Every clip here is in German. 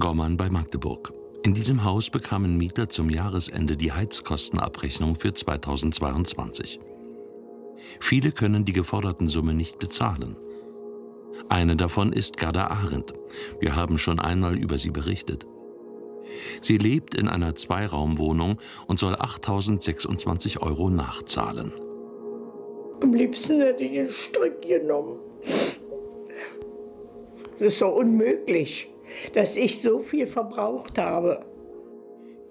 Gormann bei Magdeburg. In diesem Haus bekamen Mieter zum Jahresende die Heizkostenabrechnung für 2022. Viele können die geforderten Summen nicht bezahlen. Eine davon ist Gerda Arendt. Wir haben schon einmal über sie berichtet. Sie lebt in einer Zweiraumwohnung und soll 8.026 Euro nachzahlen. Am liebsten hätte ich den Strick genommen. Das ist doch unmöglich, dass ich so viel verbraucht habe.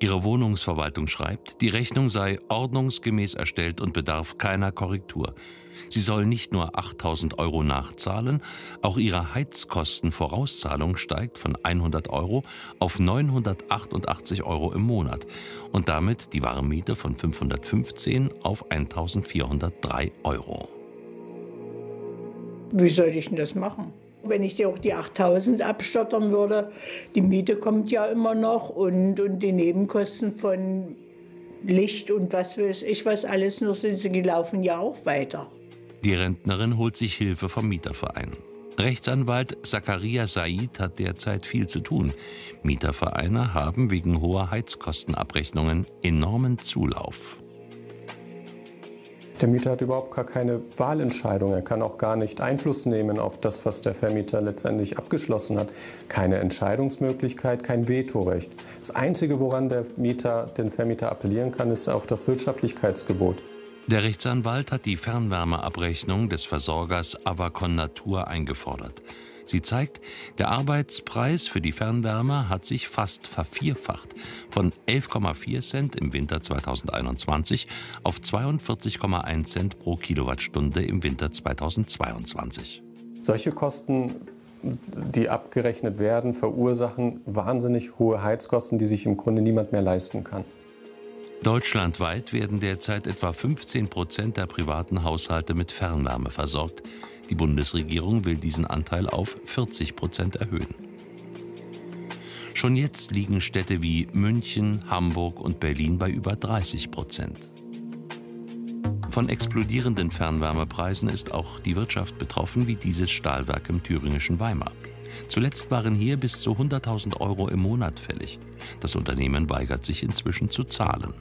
Ihre Wohnungsverwaltung schreibt, die Rechnung sei ordnungsgemäß erstellt und bedarf keiner Korrektur. Sie soll nicht nur 8000 Euro nachzahlen, auch ihre Heizkostenvorauszahlung steigt von 100 Euro auf 988 Euro im Monat und damit die Warmmiete von 515 auf 1403 Euro. Wie soll ich denn das machen? Wenn ich dir auch die 8000 abstottern würde, die Miete kommt ja immer noch und, und die Nebenkosten von Licht und was weiß ich, was alles noch sind, die laufen ja auch weiter. Die Rentnerin holt sich Hilfe vom Mieterverein. Rechtsanwalt Zakaria Said hat derzeit viel zu tun. Mietervereine haben wegen hoher Heizkostenabrechnungen enormen Zulauf. Der Mieter hat überhaupt gar keine Wahlentscheidung. Er kann auch gar nicht Einfluss nehmen auf das, was der Vermieter letztendlich abgeschlossen hat. Keine Entscheidungsmöglichkeit, kein Vetorecht. Das Einzige, woran der Mieter den Vermieter appellieren kann, ist auf das Wirtschaftlichkeitsgebot. Der Rechtsanwalt hat die Fernwärmeabrechnung des Versorgers Avacon Natur eingefordert. Sie zeigt, der Arbeitspreis für die Fernwärme hat sich fast vervierfacht, von 11,4 Cent im Winter 2021 auf 42,1 Cent pro Kilowattstunde im Winter 2022. Solche Kosten, die abgerechnet werden, verursachen wahnsinnig hohe Heizkosten, die sich im Grunde niemand mehr leisten kann. Deutschlandweit werden derzeit etwa 15 Prozent der privaten Haushalte mit Fernwärme versorgt. Die Bundesregierung will diesen Anteil auf 40 Prozent erhöhen. Schon jetzt liegen Städte wie München, Hamburg und Berlin bei über 30 Prozent. Von explodierenden Fernwärmepreisen ist auch die Wirtschaft betroffen, wie dieses Stahlwerk im thüringischen Weimar. Zuletzt waren hier bis zu 100.000 Euro im Monat fällig. Das Unternehmen weigert sich inzwischen zu zahlen.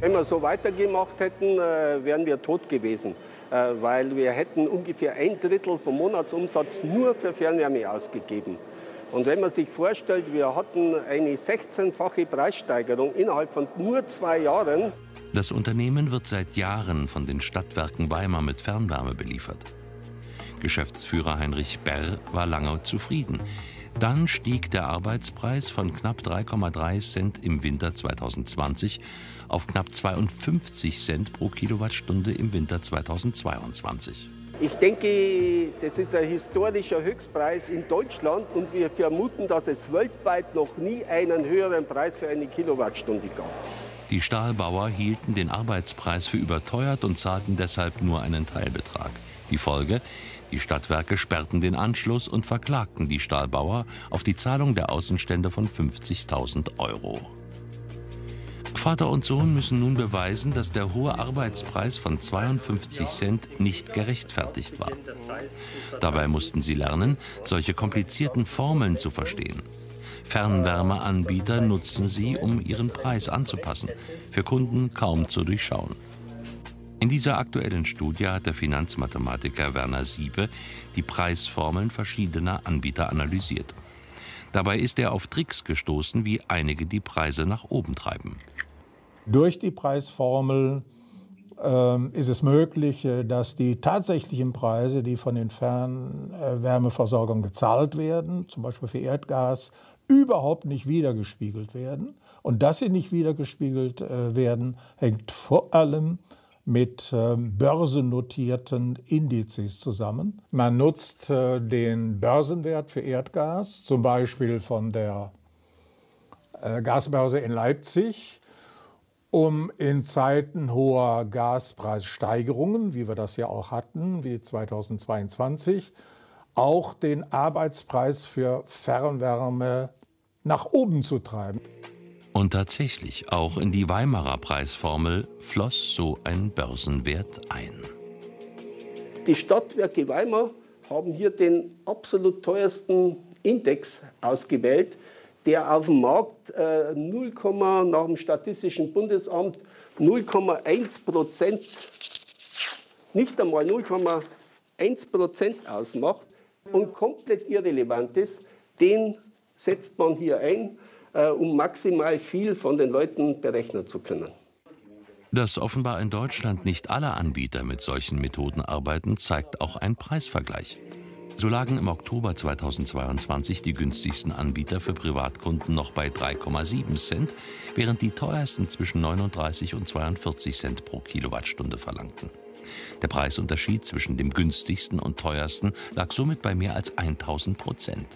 Wenn wir so weitergemacht hätten, äh, wären wir tot gewesen. Äh, weil wir hätten ungefähr ein Drittel vom Monatsumsatz nur für Fernwärme ausgegeben. Und wenn man sich vorstellt, wir hatten eine 16-fache Preissteigerung innerhalb von nur zwei Jahren. Das Unternehmen wird seit Jahren von den Stadtwerken Weimar mit Fernwärme beliefert. Geschäftsführer Heinrich Berr war lange zufrieden. Dann stieg der Arbeitspreis von knapp 3,3 Cent im Winter 2020 auf knapp 52 Cent pro Kilowattstunde im Winter 2022. Ich denke, das ist ein historischer Höchstpreis in Deutschland und wir vermuten, dass es weltweit noch nie einen höheren Preis für eine Kilowattstunde gab. Die Stahlbauer hielten den Arbeitspreis für überteuert und zahlten deshalb nur einen Teilbetrag. Die Folge? Die Stadtwerke sperrten den Anschluss und verklagten die Stahlbauer auf die Zahlung der Außenstände von 50.000 Euro. Vater und Sohn müssen nun beweisen, dass der hohe Arbeitspreis von 52 Cent nicht gerechtfertigt war. Dabei mussten sie lernen, solche komplizierten Formeln zu verstehen. Fernwärmeanbieter nutzen sie, um ihren Preis anzupassen, für Kunden kaum zu durchschauen. In dieser aktuellen Studie hat der Finanzmathematiker Werner Siebe die Preisformeln verschiedener Anbieter analysiert. Dabei ist er auf Tricks gestoßen, wie einige die Preise nach oben treiben. Durch die Preisformel äh, ist es möglich, äh, dass die tatsächlichen Preise, die von den Fernwärmeversorgern gezahlt werden, zum Beispiel für Erdgas, überhaupt nicht wiedergespiegelt werden. Und dass sie nicht wiedergespiegelt äh, werden, hängt vor allem mit äh, börsennotierten Indizes zusammen. Man nutzt äh, den Börsenwert für Erdgas, zum Beispiel von der äh, Gasbörse in Leipzig, um in Zeiten hoher Gaspreissteigerungen, wie wir das ja auch hatten, wie 2022, auch den Arbeitspreis für Fernwärme nach oben zu treiben. Und tatsächlich, auch in die Weimarer Preisformel floss so ein Börsenwert ein. Die Stadtwerke Weimar haben hier den absolut teuersten Index ausgewählt, der auf dem Markt äh, 0, nach dem Statistischen Bundesamt 0,1 Prozent, nicht einmal 0,1 Prozent ausmacht und komplett irrelevant ist, den setzt man hier ein, äh, um maximal viel von den Leuten berechnen zu können. Dass offenbar in Deutschland nicht alle Anbieter mit solchen Methoden arbeiten, zeigt auch ein Preisvergleich. So lagen im Oktober 2022 die günstigsten Anbieter für Privatkunden noch bei 3,7 Cent, während die teuersten zwischen 39 und 42 Cent pro Kilowattstunde verlangten. Der Preisunterschied zwischen dem günstigsten und teuersten lag somit bei mehr als 1000 Prozent.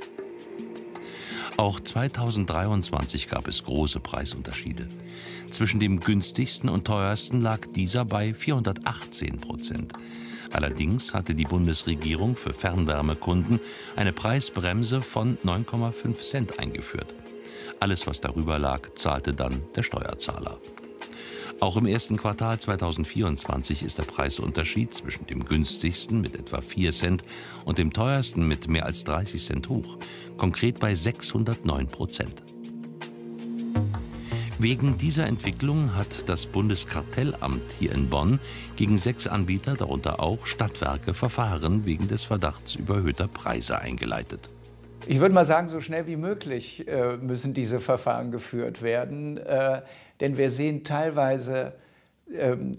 Auch 2023 gab es große Preisunterschiede. Zwischen dem günstigsten und teuersten lag dieser bei 418 Prozent. Allerdings hatte die Bundesregierung für Fernwärmekunden eine Preisbremse von 9,5 Cent eingeführt. Alles, was darüber lag, zahlte dann der Steuerzahler. Auch im ersten Quartal 2024 ist der Preisunterschied zwischen dem günstigsten mit etwa 4 Cent und dem teuersten mit mehr als 30 Cent hoch, konkret bei 609 Prozent. Wegen dieser Entwicklung hat das Bundeskartellamt hier in Bonn gegen sechs Anbieter, darunter auch Stadtwerke, Verfahren wegen des Verdachts überhöhter Preise eingeleitet. Ich würde mal sagen, so schnell wie möglich äh, müssen diese Verfahren geführt werden, äh, denn wir sehen teilweise ähm,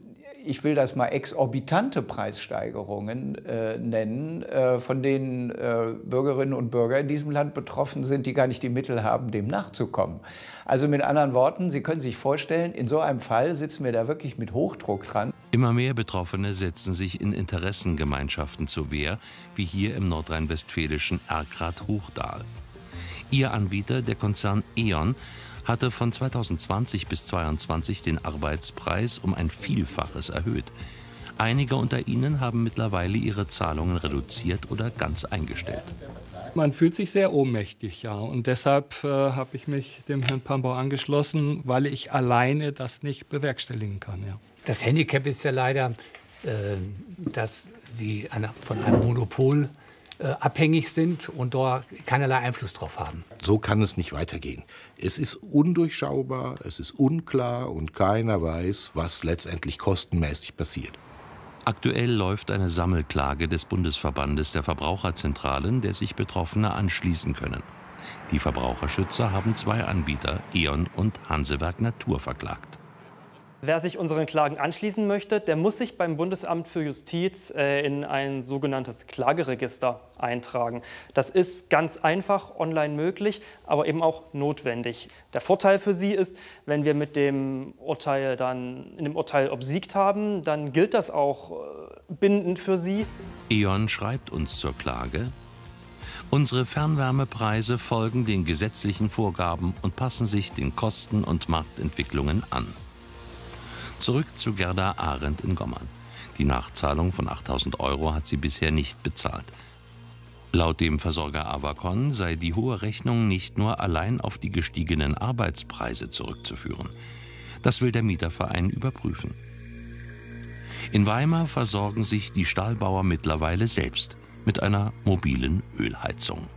ich will das mal exorbitante Preissteigerungen äh, nennen, äh, von denen äh, Bürgerinnen und Bürger in diesem Land betroffen sind, die gar nicht die Mittel haben, dem nachzukommen. Also mit anderen Worten, Sie können sich vorstellen, in so einem Fall sitzen wir da wirklich mit Hochdruck dran. Immer mehr Betroffene setzen sich in Interessengemeinschaften zur Wehr, wie hier im nordrhein-westfälischen Erkrath Hochdahl. Ihr Anbieter, der Konzern E.ON, hatte von 2020 bis 2022 den Arbeitspreis um ein Vielfaches erhöht. Einige unter ihnen haben mittlerweile ihre Zahlungen reduziert oder ganz eingestellt. Man fühlt sich sehr ohnmächtig, ja. Und deshalb äh, habe ich mich dem Herrn Pambau angeschlossen, weil ich alleine das nicht bewerkstelligen kann. Ja. Das Handicap ist ja leider, äh, dass Sie von einem Monopol äh, abhängig sind und dort keinerlei Einfluss drauf haben. So kann es nicht weitergehen. Es ist undurchschaubar, es ist unklar und keiner weiß, was letztendlich kostenmäßig passiert. Aktuell läuft eine Sammelklage des Bundesverbandes der Verbraucherzentralen, der sich Betroffene anschließen können. Die Verbraucherschützer haben zwei Anbieter, E.ON und Hansewerk Natur, verklagt. Wer sich unseren Klagen anschließen möchte, der muss sich beim Bundesamt für Justiz äh, in ein sogenanntes Klageregister eintragen. Das ist ganz einfach online möglich, aber eben auch notwendig. Der Vorteil für Sie ist, wenn wir mit dem Urteil dann in dem Urteil obsiegt haben, dann gilt das auch äh, bindend für Sie. E.ON schreibt uns zur Klage. Unsere Fernwärmepreise folgen den gesetzlichen Vorgaben und passen sich den Kosten und Marktentwicklungen an. Zurück zu Gerda Arendt in Gommern. Die Nachzahlung von 8000 Euro hat sie bisher nicht bezahlt. Laut dem Versorger Avacon sei die hohe Rechnung nicht nur allein auf die gestiegenen Arbeitspreise zurückzuführen. Das will der Mieterverein überprüfen. In Weimar versorgen sich die Stahlbauer mittlerweile selbst mit einer mobilen Ölheizung.